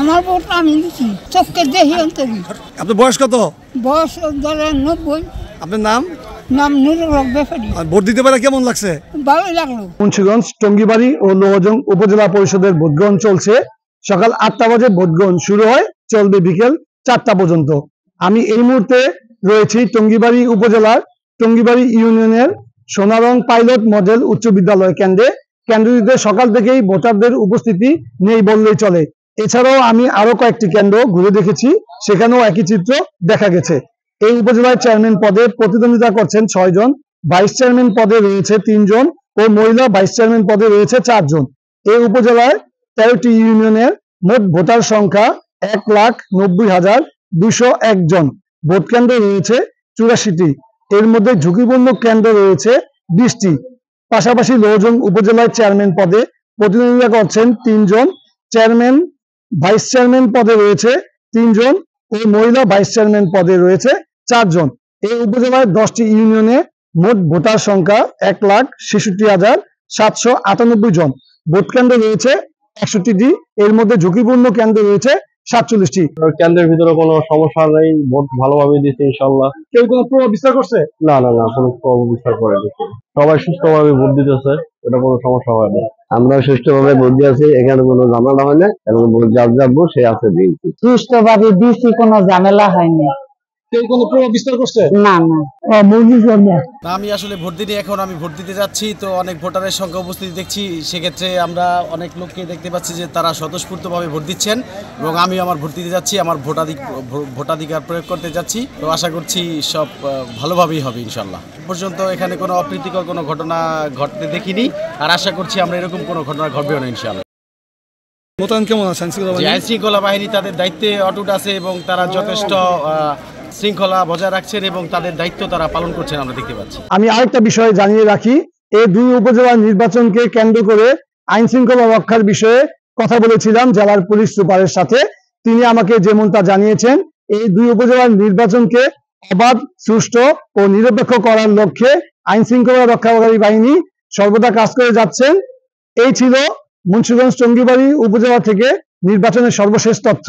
আমার ভোট আমি দিচ্ছি চোখকে দেখি অন্তরি আপনার বয়স কত? বয়স ধরেন নব্বই। আপনার নাম? নাম নুরুল হক ব্যাপারী ভোট দিতে পারে কেমন লাগছে? ভালোই লাগল। মুন্সিগঞ্জ টঙ্গিবাড়ি ও লোহজং উপজেলা পরিষদের ভোট গ্রহণ চলছে। সকাল আটটা বাজে ভোট গ্রহণ শুরু হয়। চলবে বিকেল চারটা পর্যন্ত। আমি এই মুহূর্তে রয়েছি টঙ্গিবাড়ি উপজেলার টঙ্গিবাড়ি ইউনিয়নের সোনারং পাইলট মডেল উচ্চ বিদ্যালয় কেন্দ্রে। কেন্দ্রটিতে সকাল থেকেই ভোটারদের উপস্থিতি নেই বললেই চলে। এছাড়াও আমি আরও কয়েকটি কেন্দ্র ঘুরে দেখেছি, সেখানেও একই চিত্র দেখা গেছে। এই উপজেলার চেয়ারম্যান পদে প্রতিদ্বন্দ্বিতা করছেন ছয়জন ভাইস চেয়ারম্যান পদে রয়েছে তিনজন ও মহিলা ভাইস চেয়ারম্যান পদে রয়েছে চারজন এই উপজেলায় তেরোটি ইউনিয়নের মোট ভোটার সংখ্যা এক লাখ নব্বই হাজার দুশো জন। ভোট কেন্দ্র রয়েছে চুরাশিটি। এর মধ্যে ঝুঁকিপূর্ণ কেন্দ্র রয়েছে বিশটি। পাশাপাশি লোহজং উপজেলার চেয়ারম্যান পদে প্রতিদ্বন্দ্বিতা করছেন তিনজন চেয়ারম্যান ভাইস চেয়ারম্যান পদে রয়েছে তিনজন ও মহিলা ভাইস চেয়ারম্যান পদে রয়েছে চারজন। এই উপজেলায় দশটি ইউনিয়নে মোট ভোটার সংখ্যা এক লাখ ছেষট্টি হাজার সাতশো আটানব্বই জন। ভোট কেন্দ্র রয়েছে একষট্টিটি এর মধ্যে ঝুঁকিপূর্ণ কেন্দ্র রয়েছে সাতচল্লিশটি। কেন্দ্রের ভিতরে কোনো সমস্যা নেই ভোট ভালোভাবে দিচ্ছে ইনশাল্লাহ কেউ কোনো প্রভাব বিস্তার করছে? না না না কোনো প্রভাব বিস্তার করে দিচ্ছে সবাই সুস্থভাবে ভোট দিতেছে এটা কোনো সমস্যা হয় না আমরা সুষ্ঠুভাবে বুদ্ধি আছি, এখানে কোনো ঝামেলা হয় না এবং যার যাব সে আছে দিয়েছি সুষ্ঠুভাবে দিছি কোনো ঝামেলা হয়নি। কেউ কোনো প্রভাব বিস্তার করছে? না না। আমি আসলে ভোট দিতে এখন আমি ভোট দিতে যাচ্ছি তো অনেক ভোটারের সংখ্যা উপস্থিতি দেখছি। সেক্ষেত্রে আমরা অনেক লোককে দেখতে পাচ্ছি যে তারা স্বতঃস্ফূর্তভাবে ভোট দিচ্ছেন এবং আমি আমার ভোট দিতে যাচ্ছি আমার ভোটাধিক ভোটাধিকার প্রয়োগ করতে যাচ্ছি। তো আশা করছি সব ভালোভাবেই হবে ইনশাল্লাহ পর্যন্ত এখানে কোনো অপ্রীতিকর কোনো ঘটনা ঘটতে দেখিনি আর আশা করছি আমরা এরকম কোনো ঘটনা ঘটবেও না ইনশাল্লাহ মোতায়েন কেমন আইনশৃঙ্খলা বাহিনী? আইন শৃঙ্খলা বাহিনী তাদের দায়িত্বে অটুট আছে এবং তারা যথেষ্ট আহ, শৃঙ্খলা বজায় রাখছেন এবং তাদের দায়িত্ব তারা পালন করছেন আমরা দেখতে পাচ্ছি। আমি আরেকটা বিষয় জানিয়ে রাখি, এই দুই উপজেলার নির্বাচনকে কেন্দ্র করে আইন শৃঙ্খলা রক্ষার বিষয়ে কথা বলেছিলাম জেলার পুলিশ সুপারের সাথে। তিনি আমাকে যেমনটা জানিয়েছেন, এই দুই উপজেলার নির্বাচনকে অবাধ, সুষ্ঠু ও নিরপেক্ষ করার লক্ষ্যে আইন শৃঙ্খলা রক্ষাকারী বাহিনী সর্বদা কাজ করে যাচ্ছেন। এই ছিল মুন্সিগঞ্জ টঙ্গিবাড়ি উপজেলা থেকে নির্বাচনের সর্বশেষ তথ্য।